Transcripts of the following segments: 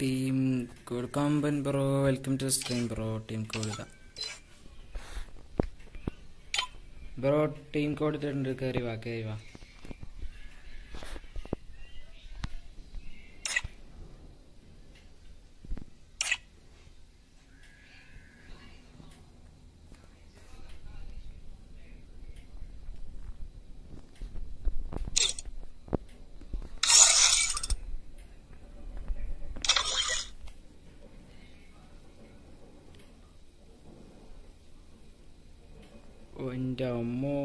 Team Komban bro welcome to stream bro team code bro team code കയറി വാ കയറി വാ ഓ എന്റെ അമ്മോ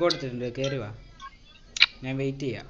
കോഡ് ഇട്ടിട്ടുണ്ട് കയറി വാ. ഞാൻ വെയിറ്റ് ചെയ്യാം.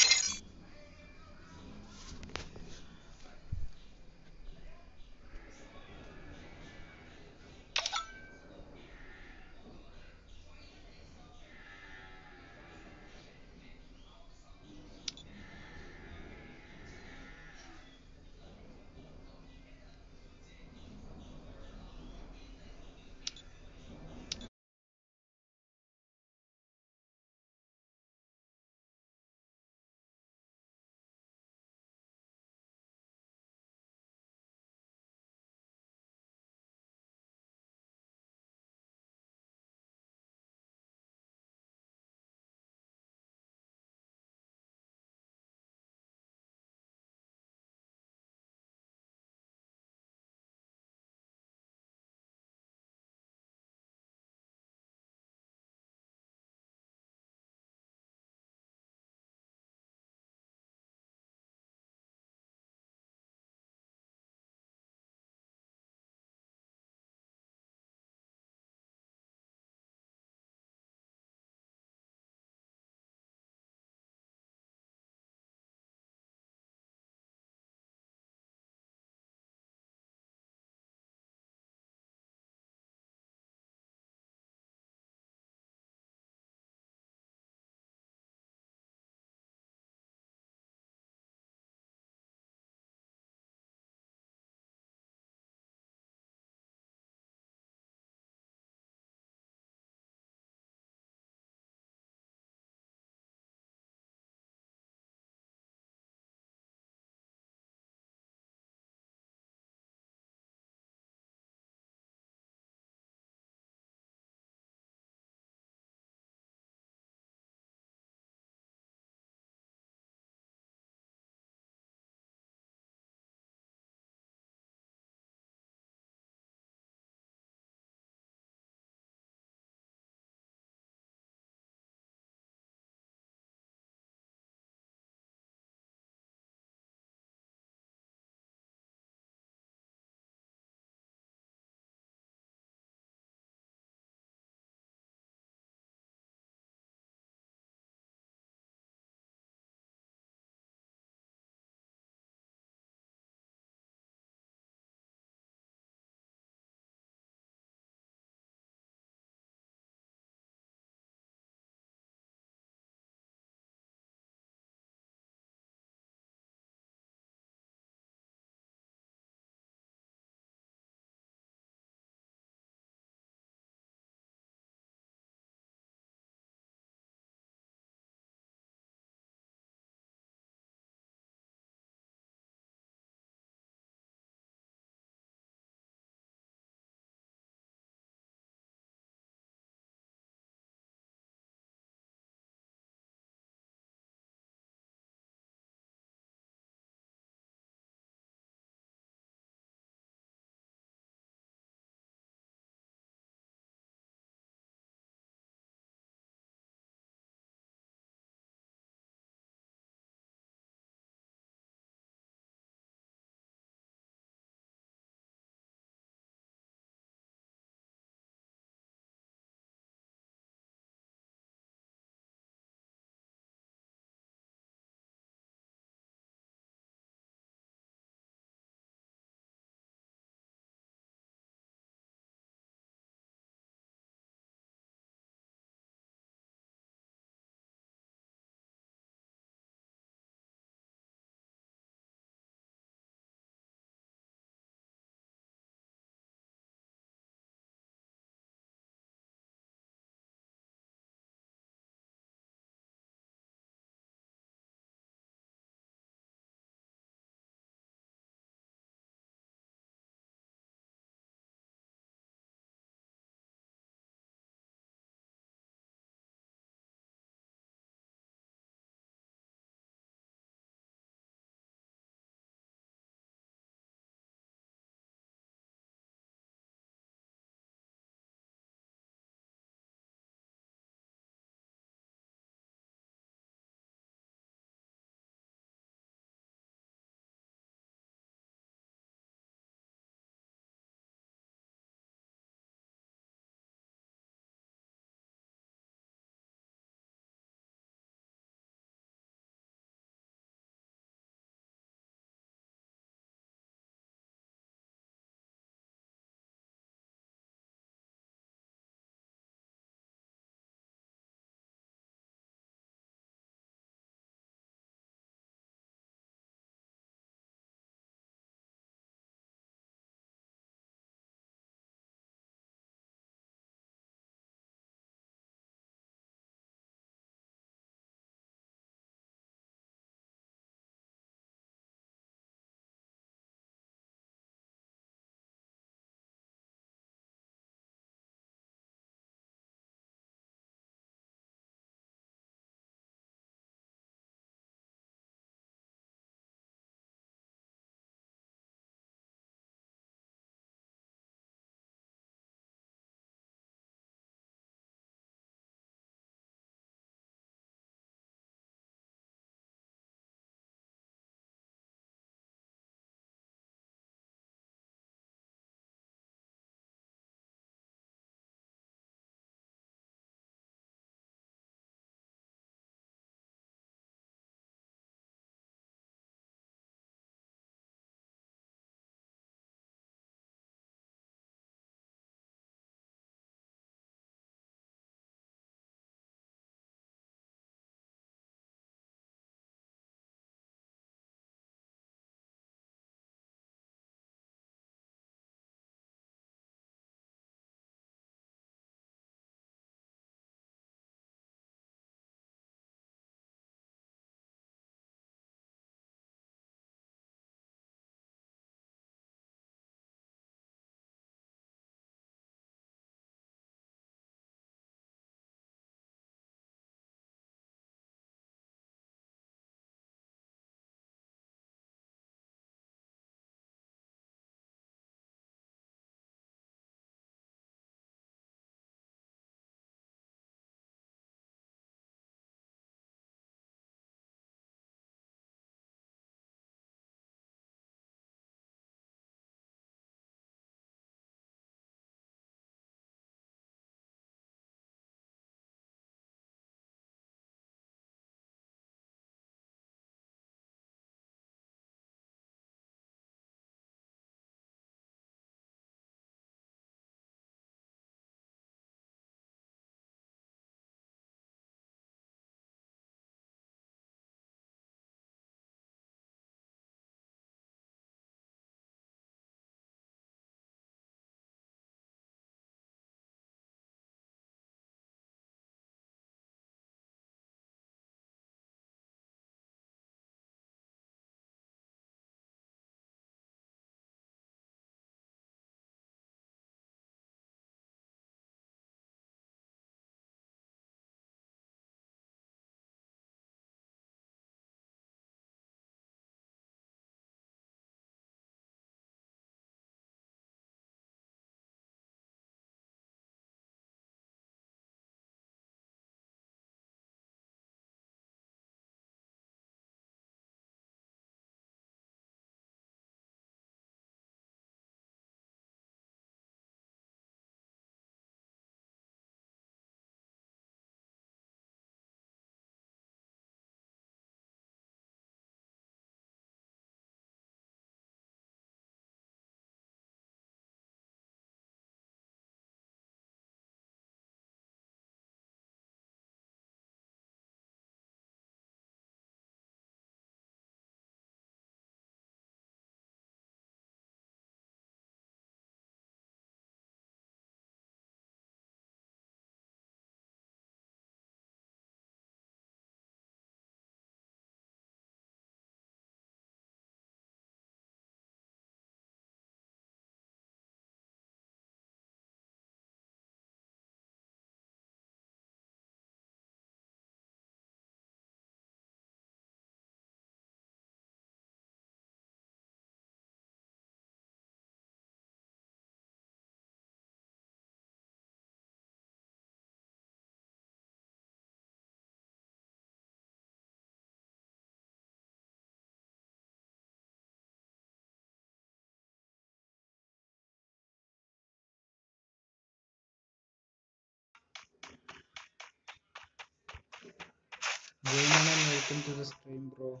Jayman and welcome to the stream, bro.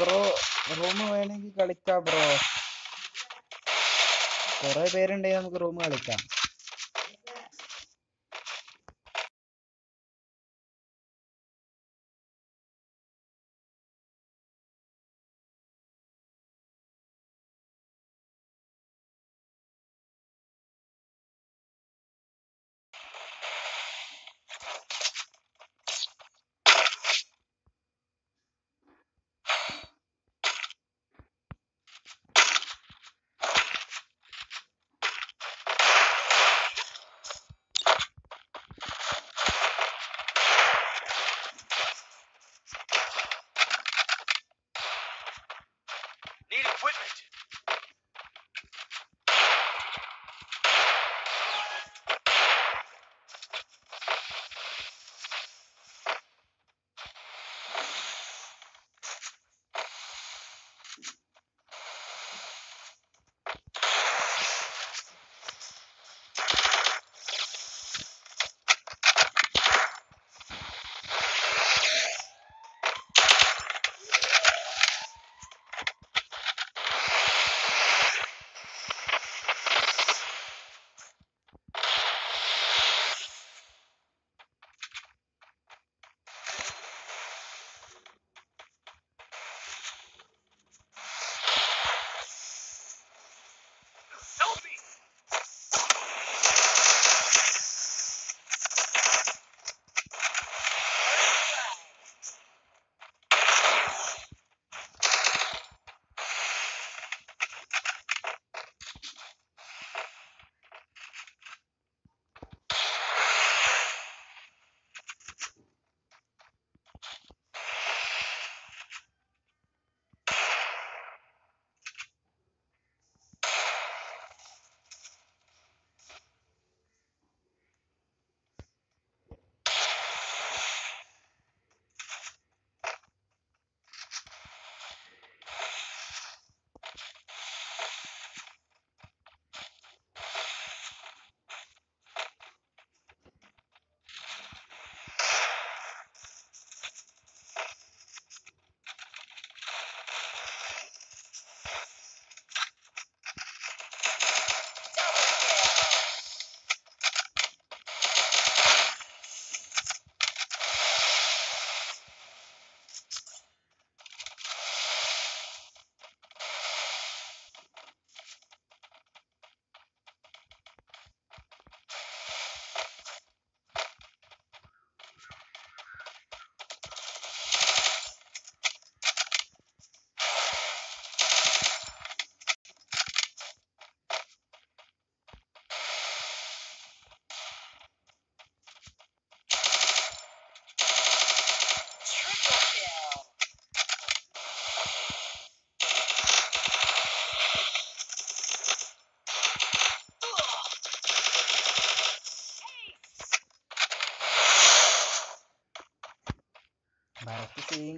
Bro room വേണമെങ്കിൽ കളിക്കാം ബ്രോ കുറെ പേരുണ്ടെങ്കിൽ നമുക്ക് റൂം കളിക്കാം.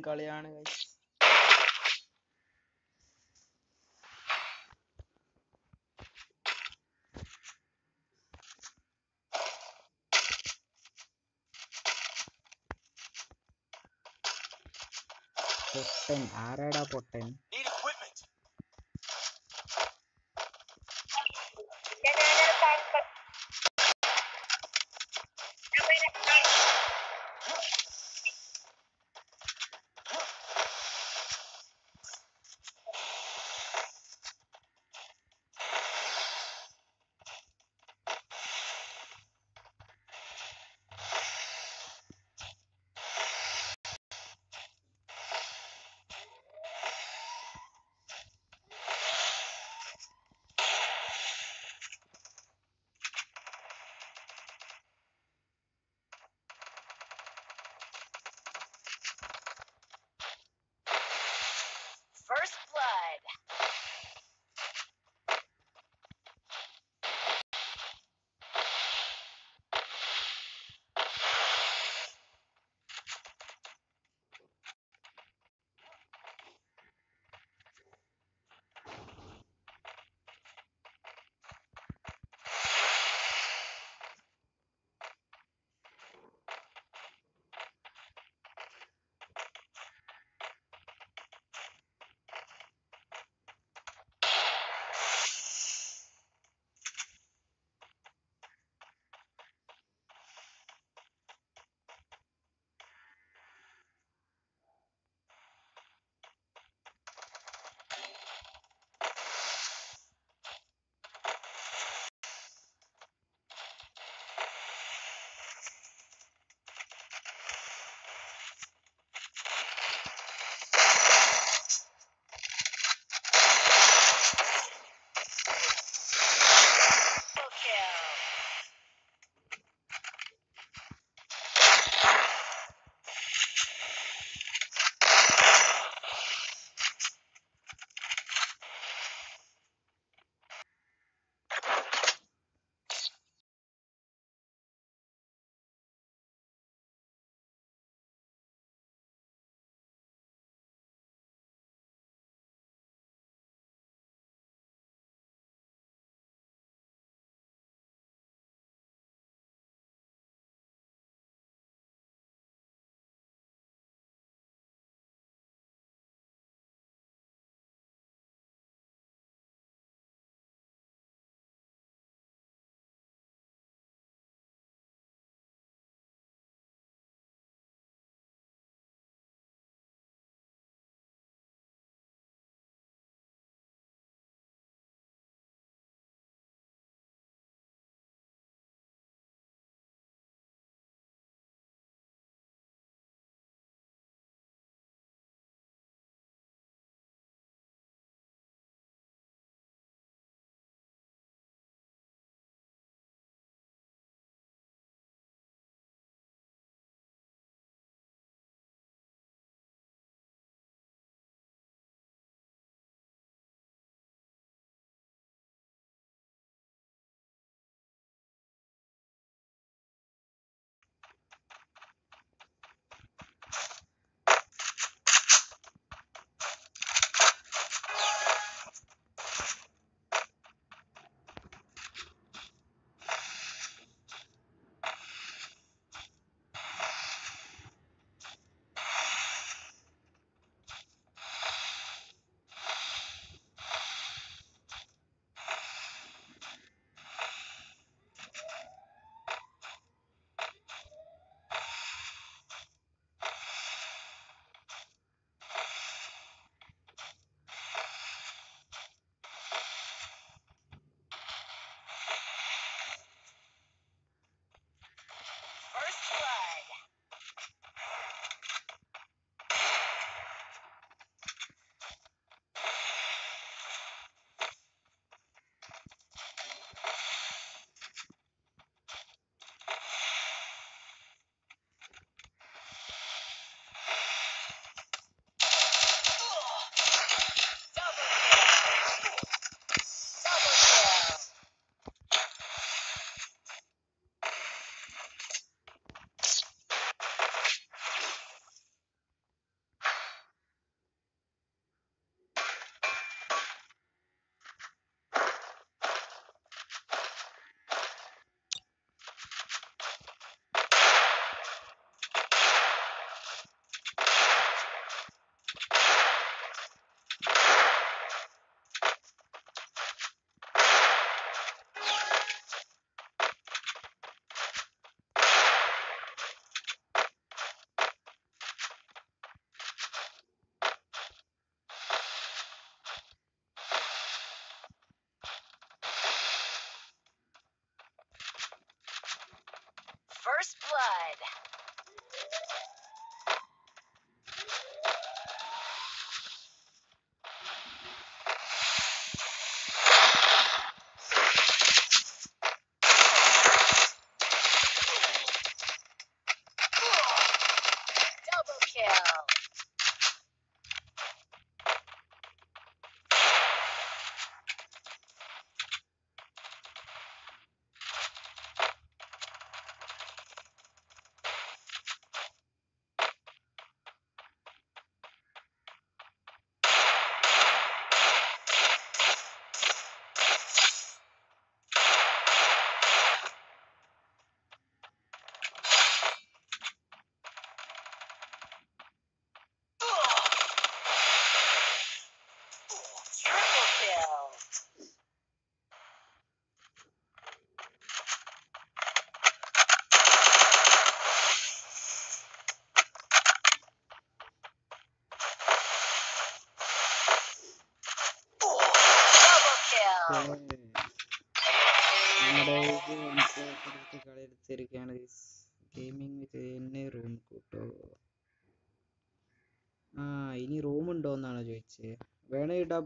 കളിയാണ് guys. പൊട്ടൻ ആരാടാ പൊട്ടൻ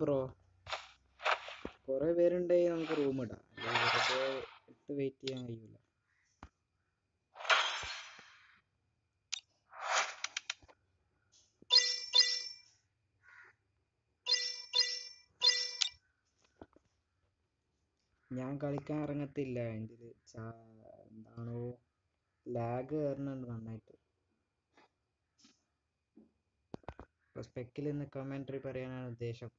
ബ്രോ കുറെ പേരുണ്ടെങ്കിൽ നമുക്ക് റൂം ഇടാം. വെറുതെ ഇട്ട് വെയിറ്റ് ചെയ്യാൻ കഴിയില്ല ഞാൻ കളിക്കാൻ ഇറങ്ങത്തില്ല. എന്റെ എന്താണോ ലാഗ് കയറുന്നുണ്ട് നന്നായിട്ട്. സ്പെക്കിൽ നിന്ന് കമൻട്രി പറയാനാണ് ഉദ്ദേശം.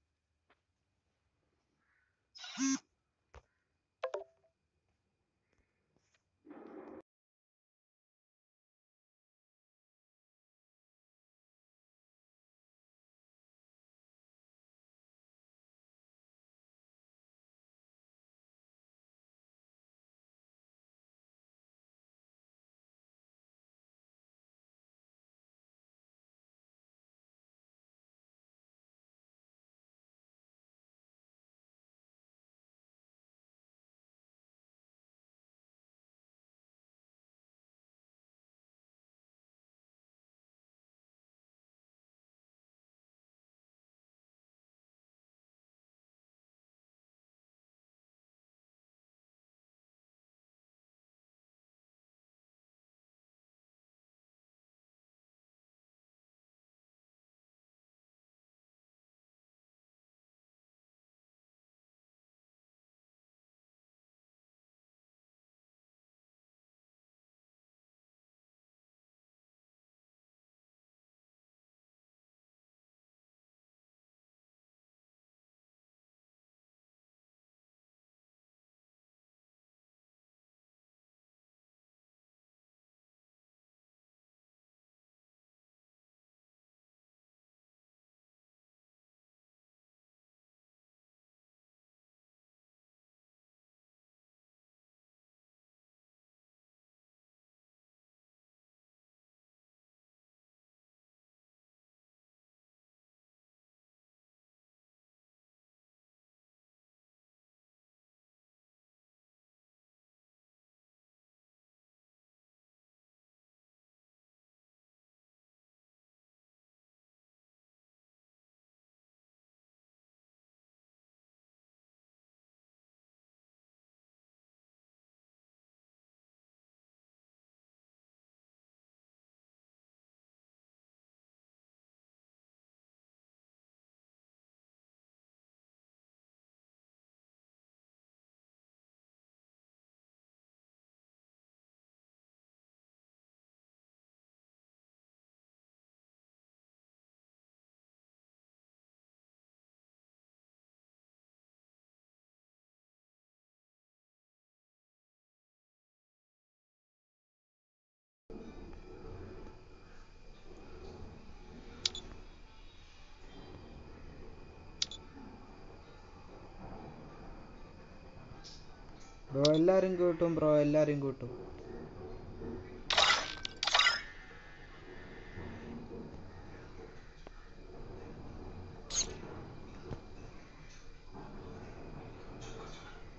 ബ്രോ എല്ലാരും കൂട്ടും ബ്രോ എല്ലാരും കൂട്ടും.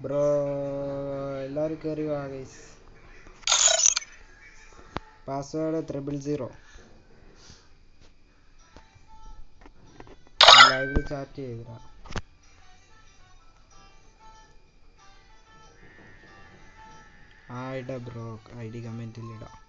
ബ്രോ എല്ലാരും കയറി വാ ഗൈസ് പാസ്വേഡ് ത്രിബിൾ സീറോ ലൈവിൽ ചാറ്റ് ചെയ്തിടാം. ഇടാം ബ്രോ. ഐ ഡി കമന്റിൽ ഇടാം.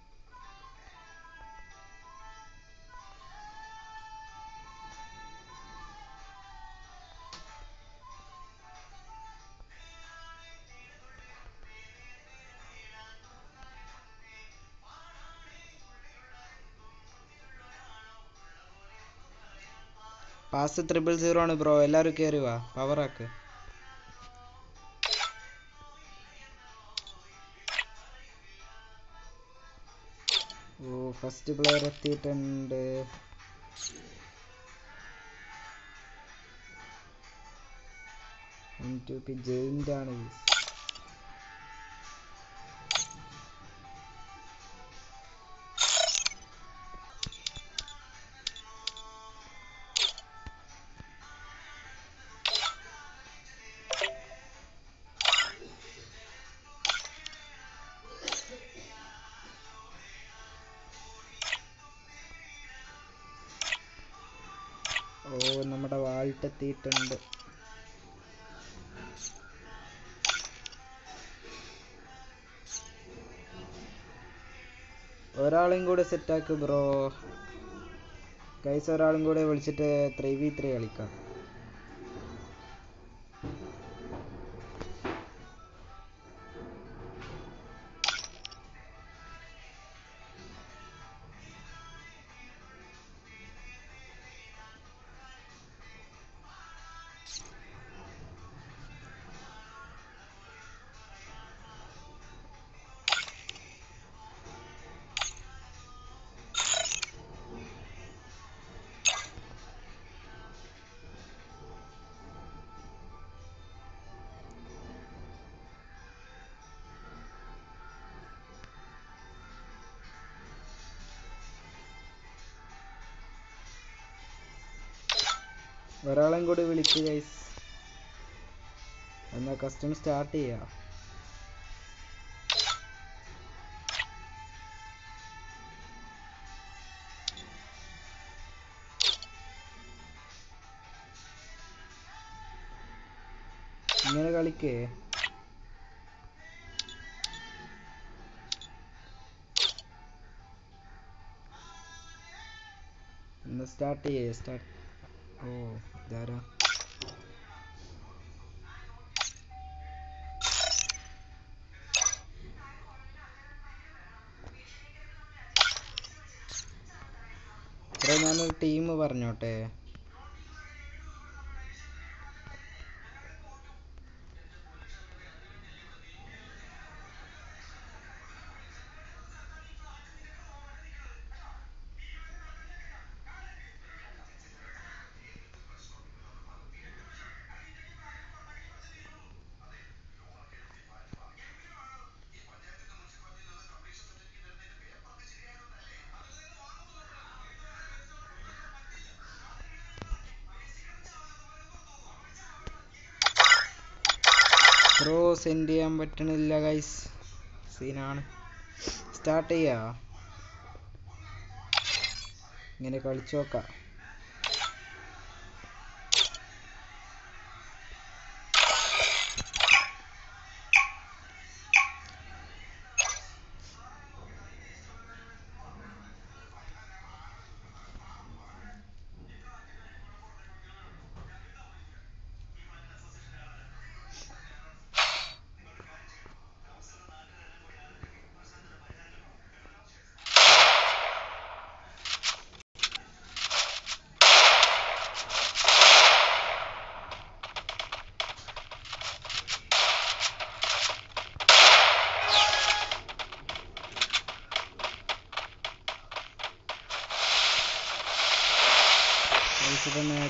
പാസ് ത്രിബിൾ സീറോ ആണ് ബ്രോ. എല്ലാവരും കയറി വാ. പവറാക്ക് ഫസ്റ്റ് പ്ലെയർ എത്തിയിട്ടുണ്ട്. എം ആണ് എത്തിയിട്ടുണ്ട് ഒരാളെയും കൂടെ സെറ്റാക്ക് ബ്രോ ഗൈസ് ഒരാളും കൂടെ വിളിച്ചിട്ട് ത്രീ വി ത്രീ കളിക്കാം. ഒരാളെയും കൂടി വിളിച്ച് ഗൈസ് എന്നാ കസ്റ്റം സ്റ്റാർട്ട് ചെയ്യാം. ഇങ്ങനെ കളിക്കേ. ഒന്ന് സ്റ്റാർട്ട് ചെയ്യേ സ്റ്റാർട്ട് ഓ ഇതാരാ? ഞാനൊരു ടീം പറഞ്ഞോട്ടെ. ബ്രോ സെൻഡ് ചെയ്യാൻ പറ്റണില്ല ഗൈസ് സീനാണ് സ്റ്റാർട്ട് ചെയ്യാ. ഇങ്ങനെ കളിച്ചു നോക്കാം.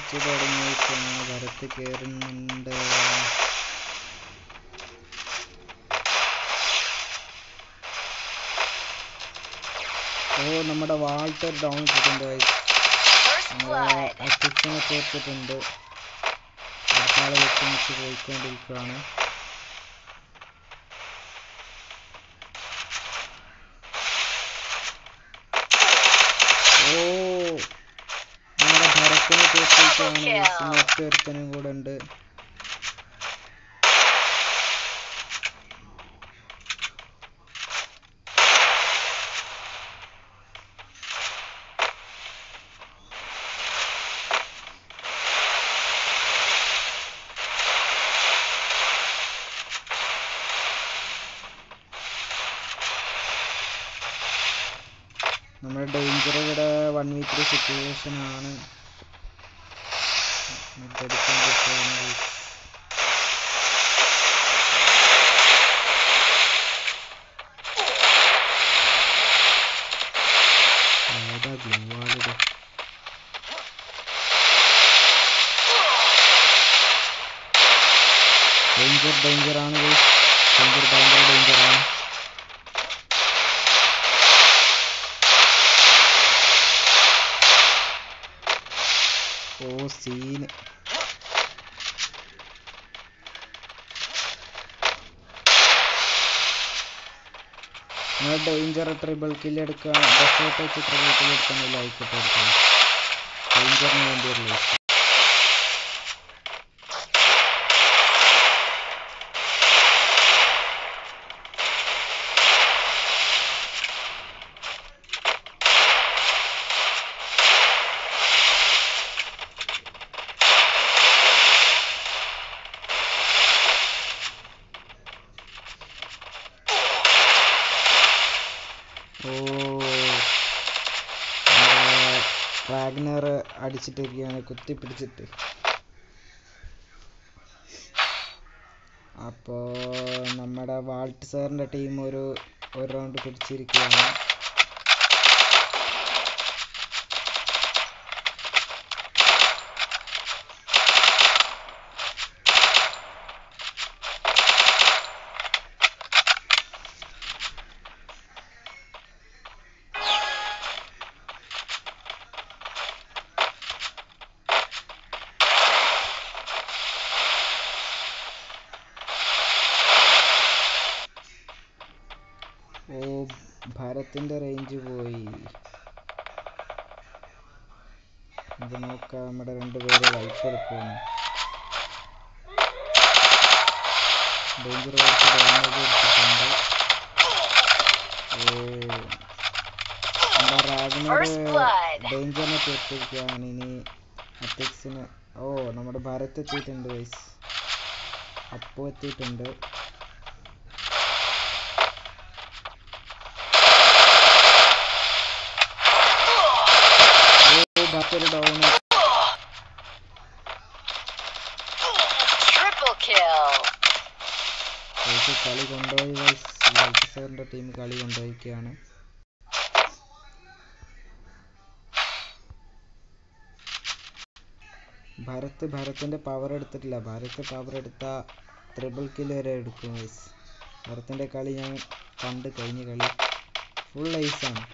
മാച്ച് തുടങ്ങിയിരിക്കുന്നു വരത്ത് കയറുന്നുണ്ട് ഓ നമ്മുടെ വാൾട്ടർ ഡൗൺ ഇട്ടിട്ടുണ്ട് നമ്മുടെ ചേർത്തിട്ടുണ്ട് പോയിക്കൊണ്ടിരിക്കുകയാണ് ഓ നമ്മുടെ ഭരത്തിനെ ചേർത്തിരിക്കുകയാണ് ഗൈസ് മറ്റൊരുത്തനും കൂടെ ഉണ്ട് നമ്മുടെ ഡേഞ്ചർ ഇവിടെ വൺ വീക്ക് ത്രീ സിറ്റുവേഷൻ ആണ് മറ്റടിക്കാൻ പറ്റുകയാണ് guys. ഏതാ ഗ്ലൂവാലിത് ഡേഞ്ചർ ഡേഞ്ചർ ആണ് ഡേഞ്ചർ ഭയങ്കര ഡേഞ്ചർ ആണ് ഓ സീന് നിങ്ങൾ ഡേഞ്ചർ ട്രിപ്പിൾ കില്ല് എടുക്കാൻ ഡെസേർട്ട് വെച്ച് ട്രിപ്പിൾ കില്ല് എടുക്കാൻ ലൈക്ക് ഇട്ട് എടുക്കണം ഡേഞ്ചറിന് വേണ്ടിയുള്ള ലൈക്ക് അടിച്ചിട്ടിരിക്കുകയാണ് കുത്തി പിടിച്ചിട്ട് അപ്പോൾ നമ്മുടെ വാൾട്ട് സാറിന്റെ ടീം ഒരു ഒരു റൗണ്ട് പിടിച്ചിരിക്കുകയാണ്. ഭാരത്തിന്റെ റേഞ്ച് പോയി. നമുക്ക് നോക്കാം നമ്മുടെ രണ്ടുപേരെ ലൈഫ് എടുക്കുന്നു. ഡേഞ്ചർ കുറച്ച് ഡാമേജ് എടുത്തിട്ടുണ്ട്. ഓ നമ്മുടെ റാഗിനോട്. ഡേഞ്ചറിനെ തീർത്തിരിക്കുകയാണ് ഇനി അറ്റക്സിന് ഓ നമ്മുടെ ഭാരത് എത്തിയിട്ടുണ്ട് വൈസ് അപ്പു എത്തിയിട്ടുണ്ട്. ഭാരത്തൊരു ഡൗൺ കളി കൊണ്ടുപോയി സാറിന്റെ ടീം കളി കൊണ്ടുപോയിക്കാണ് ഭരത് ഭരത്തിന്റെ പവർ എടുത്തിട്ടില്ല. ഭരത് പവർ എടുത്ത ട്രിപ്പിൾ കിൽ വരെ എടുക്കും വൈസ് ഭരത്തിന്റെ കളി ഞാൻ കണ്ട് കഴിഞ്ഞ കളി. ഫുൾ ഐസാണ്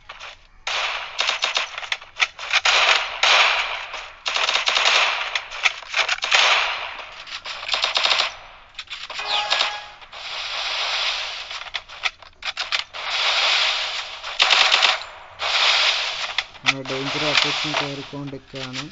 നമ്മുടെ ഡേഞ്ചർ ഓപ്പറേഷൻ കയറിക്കൊണ്ടിരിക്കുകയാണ്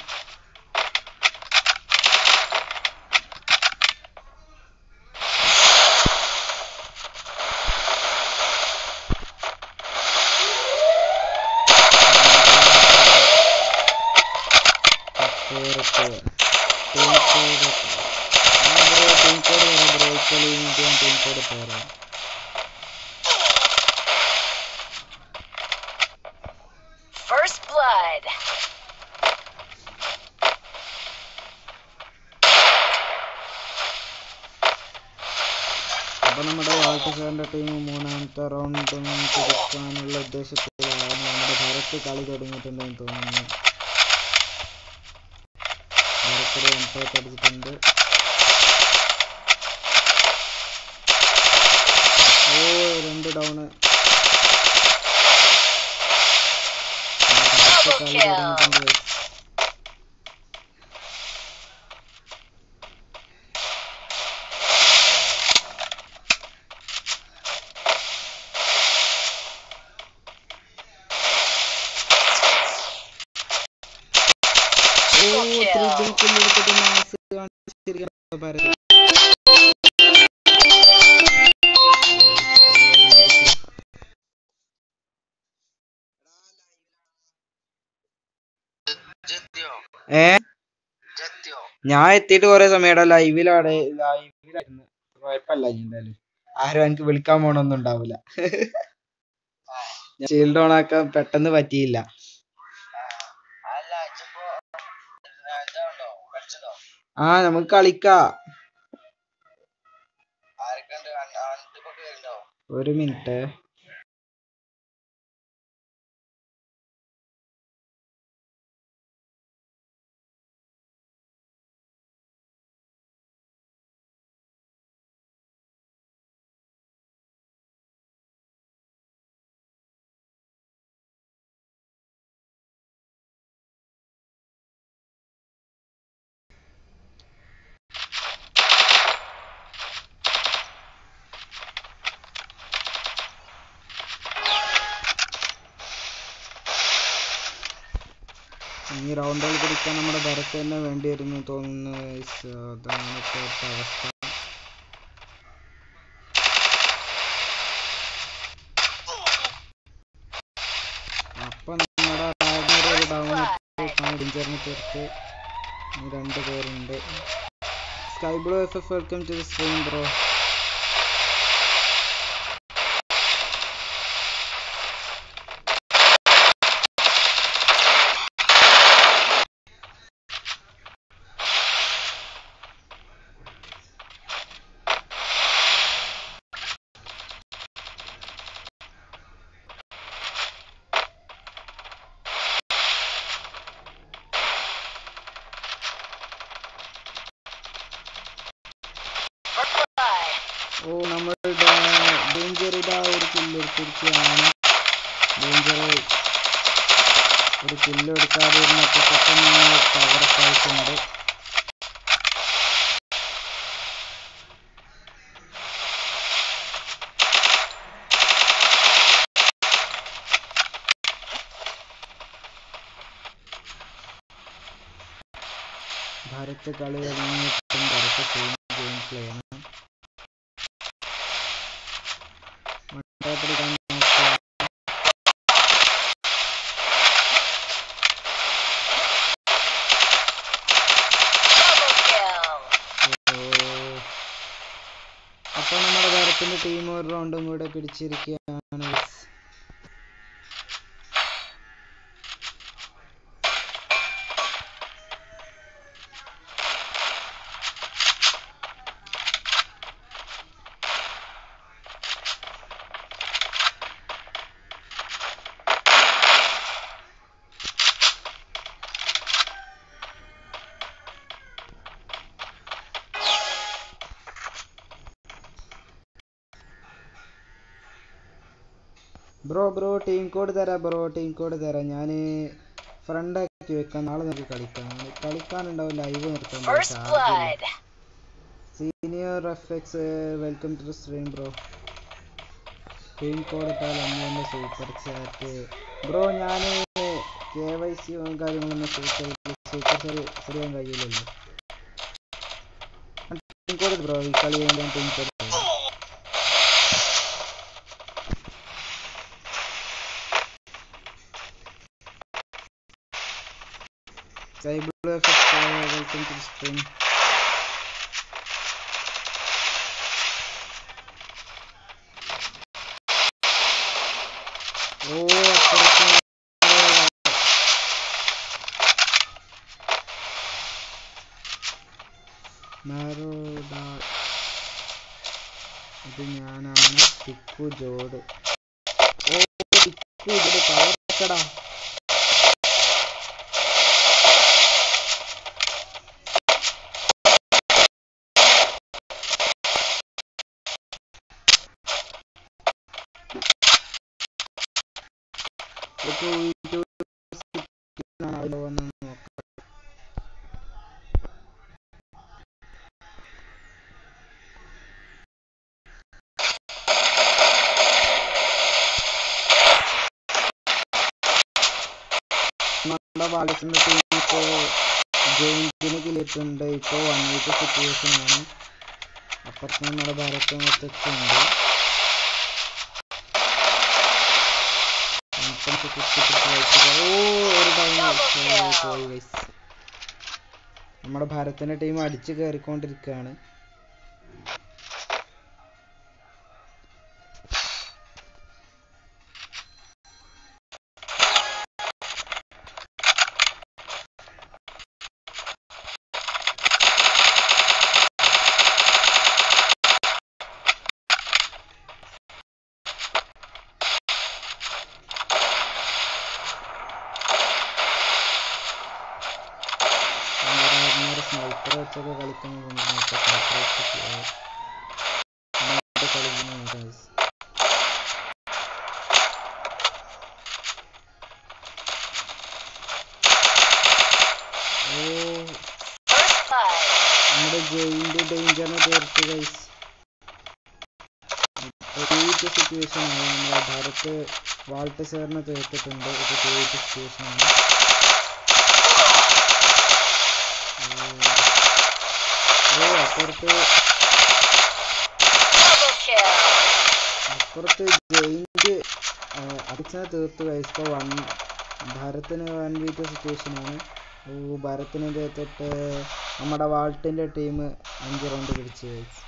ടീം കോഡ് വരാം ബ്രോ ഇപ്പോൾ ഞാൻ ടീം കോഡ് പറയാം First blood. അപ്പോൾ നമ്മുടെ വാൾട്ടസാറിന്റെ ടീം മൂന്നാമത്തെ റൗണ്ടും പിടിക്കാനുള്ള ഉദ്ദേശത്തിലാണ് ഭാരത് കളി തുടങ്ങിയിട്ടുണ്ടെന്ന് തോന്നുന്നു. ഒരു എംപയർ അടിച്ചിട്ടുണ്ട് ഓ രണ്ട് ഡൗണ് കളി തുടങ്ങിയിട്ടുണ്ട് guys. മാസ് ഭാരത് ഏ? ഞാൻ എത്തിയിട്ട് കൊറേ സമയടാ ലൈവിലാണ് ലൈവിലായിരുന്നു. കുഴപ്പമില്ല എന്തായാലും. ആരും എനിക്ക് വിളിക്കാൻ പോണൊന്നും ഉണ്ടാവില്ല ഷീൽഡ് ഓണാക്കാൻ ആക്കാൻ പെട്ടെന്ന് പറ്റിയില്ല. ആ നമുക്ക് കളിക്കാ. ഒരു മിനിറ്റ് ഈ റൗണ്ടുകൾ നമ്മുടെ ഭരത്ത് തന്നെ വേണ്ടി വരുന്നു തോന്നുന്നു. അതാണ് ഇപ്പോഴത്തെ അവസ്ഥ. അപ്പൊ നമ്മുടെ ഒരു ഡൗൺ ഡേഞ്ചറിനെ തീർത്ത്. രണ്ട് പേരുണ്ട്. Sky blue F F welcome to the bro ഓ നമ്മൾ ഡേഞ്ചർ ഇതാ ഒരു കില്ലെടുത്തിരിക്കുകയാണ് ഡേഞ്ചർ ഒരു കില്ലെടുക്കാതെ ഇരുന്നപ്പോൾ പെട്ടെന്ന് ആയിട്ടുണ്ട്. ഭാരത് കളി കഴിഞ്ഞിട്ടും ഭാരത് സെയിം ഗെയിം പ്ലേ ആണ് ടീം ഒരു റൗണ്ടും കൂടെ പിടിച്ചിരിക്കുകയാണ്. ടീം കോഡ് തരാം ബ്രോ ടീം കോഡ് തരാം. ഞാൻ ഫ്രണ്ടാക്കി വെക്കാം. നാളെ നമുക്ക് കളിക്കാം. കളിക്കാനുണ്ടാവും ലൈവ് നിർത്താൻ. Senior F X welcome to stream bro team code ഇട്ടാൽ അമ്മേന്റെ സൂപ്പർ ചാറ്റ് ബ്രോ ഞാൻ കെ വൈ സി കാര്യങ്ങളൊന്നും സൂപ്പർ സൂപ്പർ ശരി ശരിയാൻ കഴിയില്ലല്ലോ. ടീം കോഡ് ബ്രോ ഈ കളി ടീം കോഡ് stream. ഓ അപ്പുറത്ത് നാരോഡ ഇത് ഞാനാണ് ടിക്കു ജോഡ് ഓ ടിക്കു ജോഡ് പവർക്കടാ ഇപ്പൊ യൂട്യൂബ് അതിൽ വന്ന് നോക്കാം നമ്മുടെ ബാലസിന്റെ ടീം ഇപ്പോ ജയിന്റിന് കിളിയിട്ടുണ്ട് ഇപ്പോൾ വൺ വീക്ക് സിറ്റുവേഷൻ ആണ്. അപ്പുറത്ത് നമ്മുടെ ഭാരത് മൊത്തച്ചുണ്ട് ഓ ഒരു ടൈം പോയി. നമ്മുടെ ഭാരത്തിന്റെ ടീം അടിച്ചു കയറിക്കൊണ്ടിരിക്കുകയാണ്. ടൂറ്റ് സിറ്റുവേഷനാണ് നമ്മുടെ ഭാരത് വാൾട്ട് സാറിനെ തീർത്തിട്ടുണ്ട് ഇത് ടൂറ്റ് സിറ്റുവേഷനാണ് ഓ അപ്പുറത്ത്. അപ്പുറത്ത് ജയിന്റ് അടിച്ചനെ തീർത്ത് കഴിച്ചപ്പോൾ വൺ ഭാരത്തിന് വൺ വീറ്റ് സിറ്റുവേഷൻ ആണ്. ഓ ഭാരത്തിനെ തീർത്തിട്ട് നമ്മുടെ വാൾട്ടിന്റെ ടീം അഞ്ച് റൗണ്ട് പിടിച്ച് ഗൈസ്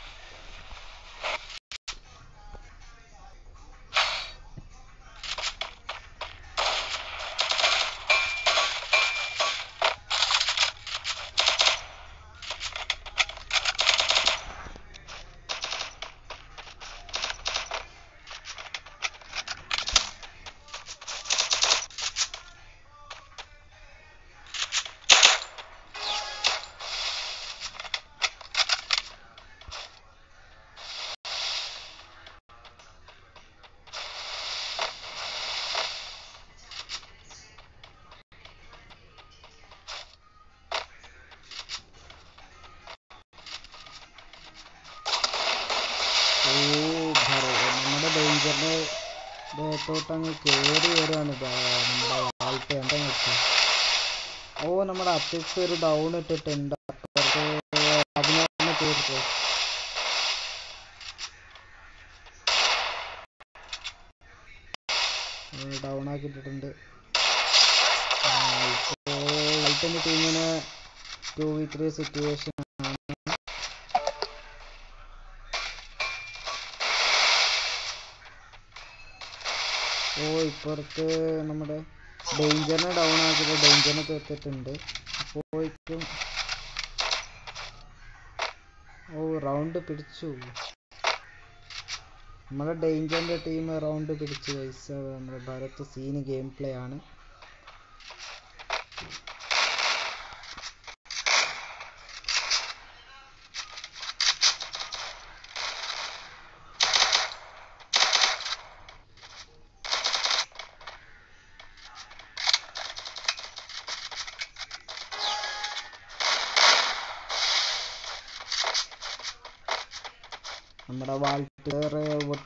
ഒരു ഡൗൺ ഇട്ടിട്ടുണ്ട്. അതിനെ തീർത്ത്. ഡൗൺ ആക്കിയിട്ടിട്ടുണ്ട്. ഇപ്പോൾ വൈറ്റിന്റെ ടീമിന് ടു വി ത്രീ സിറ്റുവേഷൻ ഓ ഇപ്പുറത്ത് നമ്മുടെ ഡേഞ്ചറിനെ ഡൗൺ ആക്കിയിട്ട് ഡേഞ്ചറിനെ തീർത്തിട്ടുണ്ട്. അപ്പോഴേക്കും ഓ റൗണ്ട് പിടിച്ചു. നമ്മുടെ ഡേഞ്ചറിന്റെ ടീം റൗണ്ട് പിടിച്ചു നമ്മുടെ ഭാരത് സീന് ഗെയിം പ്ലേ ആണ്.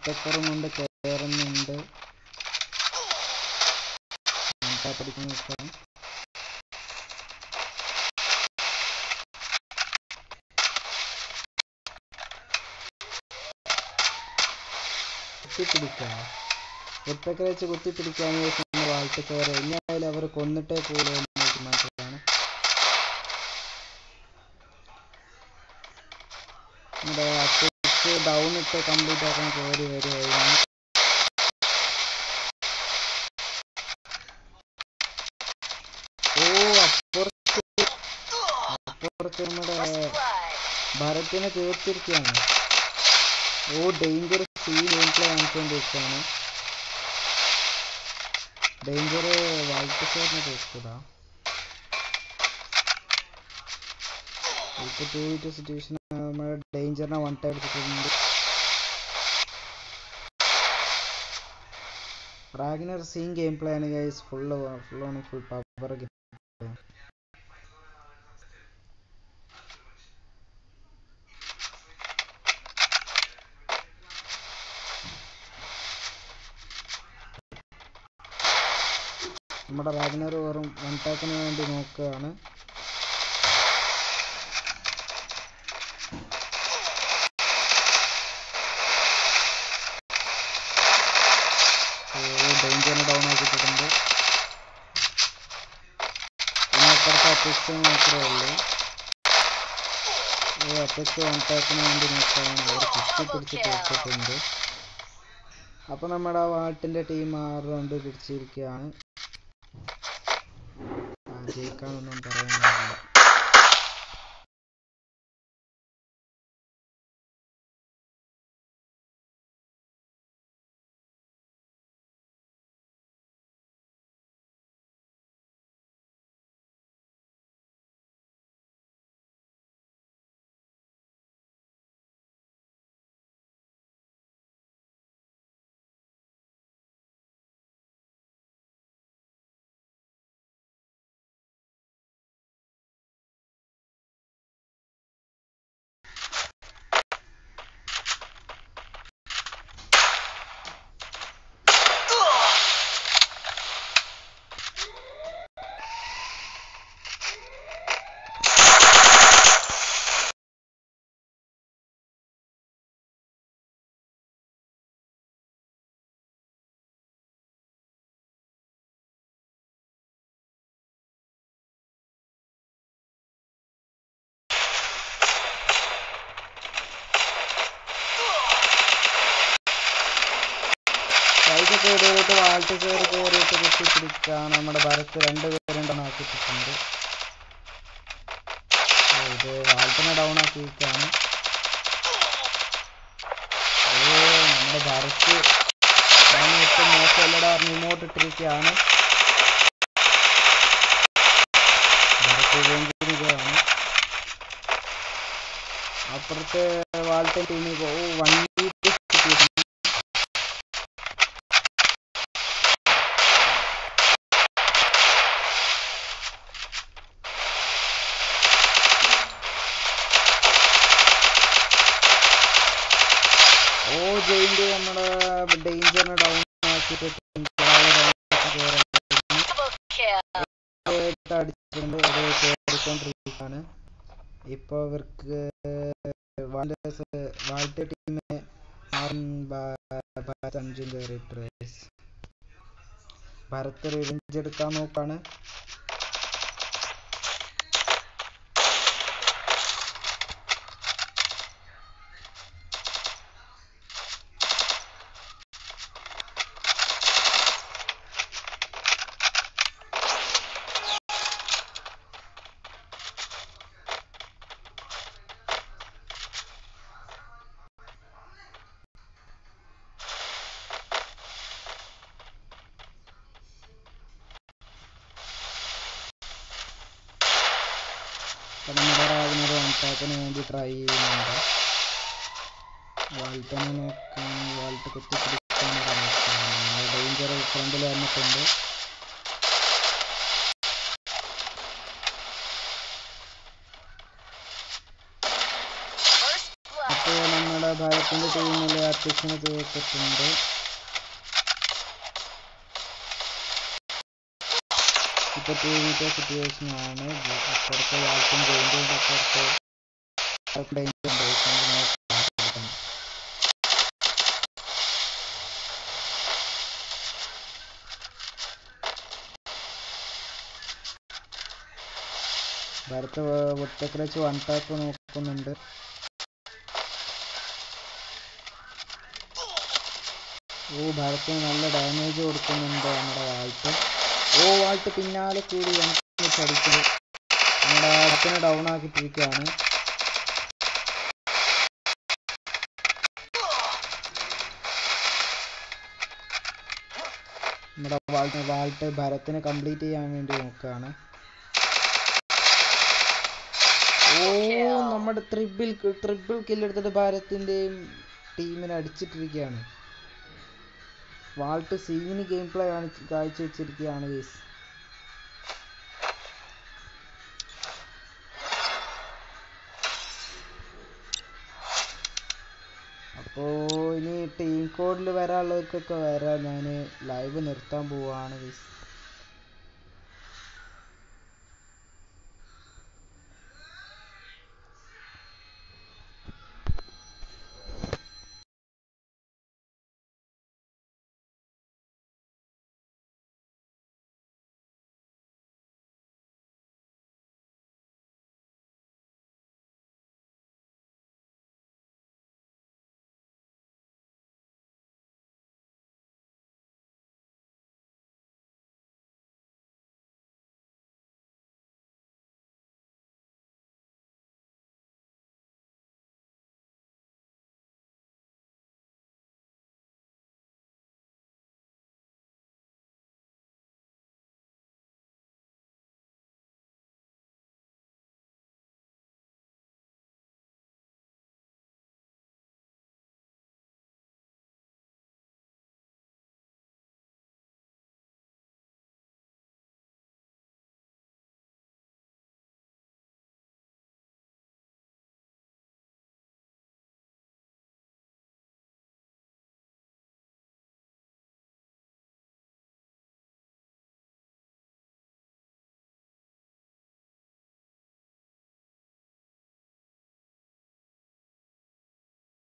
ഒട്ടക്കറും കൊണ്ട് കയറുന്നുണ്ട് പഠിക്കാൻ നോക്കാം കുത്തിപ്പിടിക്കാം. ഒറ്റക്കരച്ച് വാൾട്ട് കയറി എങ്ങനെയായാലും അവർ കൊന്നിട്ടേ പോലും എന്ന് ഡൗൺ ഇട്ട് കംപ്ലീറ്റ് ആക്കാൻ കയറി വരികയാണ് ഓ അപ്പുറത്ത്. അപ്പുറത്ത് നമ്മുടെ. ഭരത്തിനെ തീർത്തിരിക്കുകയാണ് ഓ ഡേഞ്ചർ സീ ഗെയിം പ്ലേ കാണിച്ചുകൊണ്ടിരിക്കുകയാണ് ഡേഞ്ചർ വൈറ്റ് സാറിനെ തീർത്തതാ ഇപ്പൊ ടു സിറ്റുവേഷൻ നമ്മുടെ ഡേഞ്ചറിനെ വൺ ടൈം എടുത്തിട്ടുണ്ട് റാഗിനർ സീൻ ഗെയിം പ്ലേ ആണ് ഗൈസ് ഫുള്ള് ഫുൾ ആണ് ഫുൾ പവർ ഗെയിം നമ്മുടെ റാഗിനർ വെറും വൺ ടാക്കിന് വേണ്ടി നോക്കുകയാണ് ഡേഞ്ചറിനെ ഡൗൺ ആക്കിയിട്ടുണ്ട് അപ്പെക്സ് മാത്രമേ ഉള്ളൂ. ഈ അപ്പെക്സ് വൺ ടാക്കിന് വേണ്ടി നോക്കുകയാണ് അവർ പിടിച്ച് തീർത്തിട്ടുണ്ട് അപ്പോൾ നമ്മുടെ വാട്ടിന്റെ ടീം ആറ് റൗണ്ട് പിടിച്ചിരിക്കുകയാണ്. ആ, ജയിക്കാനൊന്നും പറയാനില്ല കൈക്ക് കയറിയിട്ട് വാൾട്ട് കയറി കയറിയിട്ട് കുത്തി പിടിക്കാണ് നമ്മുടെ ഭരത്ത് രണ്ട് ഡൗൺ ആക്കിയിട്ടുണ്ട്. ഇത് വാൾട്ടിനെ ഡൗൺ ആക്കിയിരിക്കുകയാണ്. ഓ നമ്മുടെ ഭരത്ത് ഇട്ട് മോശമല്ലടാ റിമോട്ട് ഇട്ടിരിക്കുകയാണ്. അപ്പുറത്തെ വാൾട്ടൻ ടീമിൽ വൺ സിറ്റുവേഷൻ ഓ ജയിന്റ് നമ്മുടെ ഡേഞ്ചറിനെ ഡൗൺ ആക്കിയിട്ട്. അടിച്ചിട്ടുണ്ട് അത് കയറിക്കൊണ്ടിരിക്കുകയാണ് ഇപ്പോൾ ഇവർക്ക് വാൾട്ട് ടീമിനെ അഞ്ചും ഭരത് റിവെഞ്ച് എടുക്കാൻ നോക്കാണ് അധ്യക്ഷനെ തീർത്തിട്ടുണ്ട് ഇപ്പോൾ ടു വീറ്റോ സിറ്റുവേഷൻ ആണ്. അപ്പുറത്ത് വാൾട്ടും ജയിന്റും അപ്പുറത്ത് ഡേഞ്ചർ ഉണ്ട് കൊണ്ട് നോക്കാം ഭരത്ത് ഒറ്റയ്ക്ക് വെച്ച് വൺ ടാപ്പ് നോക്കുന്നുണ്ട്. ഓ ഭരത്തിന് നല്ല ഡാമേജ് കൊടുക്കുന്നുണ്ട് നമ്മുടെ വാൾട്ട്. ഓ വാൾട്ട് പിന്നാലെ കൂടി വെച്ച് അടിക്കുന്നത് നമ്മുടെ ഭരത്തിനെ ഡൗൺ ആക്കിയിട്ടിരിക്കുകയാണ് നമ്മുടെ വാൾട്ട് വാൾട്ട് ഭരത്തിനെ കംപ്ലീറ്റ് ചെയ്യാൻ വേണ്ടി നോക്കുകയാണ്. ഓ നമ്മുടെ ത്രിബിൾ ത്രിബിൾ കില്ലെടുത്തിട്ട് ഭാരത്തിന്റെയും ടീമിനെ അടിച്ചിട്ടിരിക്കുകയാണ്. വാൾട്ട് സീന് ഗെയിം പ്ലേ കാണിച്ച് വെച്ചിരിക്കുകയാണ് ഗൈസ്. അപ്പോൾ ഇനി ടീം കോഡിൽ വരാനുള്ളവർക്കൊക്കെ വരാം. ഞാൻ ലൈവ് നിർത്താൻ പോവാണ് ഗൈസ്.